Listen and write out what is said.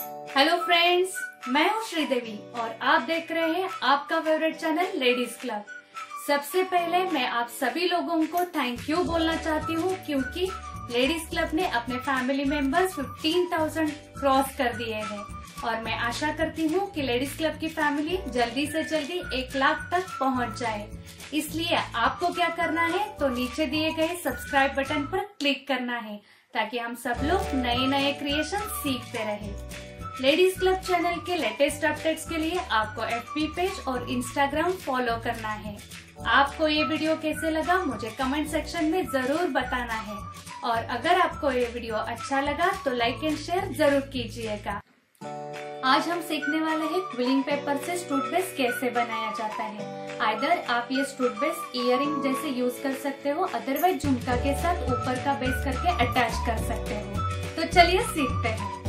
Hello friends मैं हूँ श्रीदेवी और आप देख रहे हैं आपका फेवरेट चैनल लेडीज़ क्लब सबसे पहले मैं आप सभी लोगों को थैंक यू बोलना चाहती हूँ क्योंकि लेडीज़ क्लब ने अपने फैमिली मेंबर्स 15,000 क्रॉस कर दिए हैं। और मैं आशा करती हूँ कि लेडीज़ क्लब की फैमिली जल्दी से जल्दी एक लाख तक पहुँच जाए। इसलिए आपको क्या करना है तो नीचे दिए गए सब्सक्राइब बटन पर क्लिक करना है ताकि हम सब लोग नए नए क्रिएशन सीखते रहे। लेडीज़ क्लब चैनल के लेटेस्ट अपडेट्स के लिए आपको एफ़ पेज और इंस्टाग्राम फॉलो करना है। आपको ये वीडियो कैसे लगा, मुझे कमेंट सेक्शन में ज़रूर बताना है। और अगर आपको ये वीडियो अच्छा लगा तो लाइक एंड शेयर ज़रूर कीजिएगा। आज हम सीखने वाले हैं क्विलिंग पेपर से स्टूट कैसे बनाया जाता है। आइदर आप ये स्टूट बेस इयरिंग जैसे यूज़ कर सकते हो अदरवाइज़ झुमका के साथ ऊपर का बेस करके अटैच कर सकते हो। तो चलिए सीखते हैं।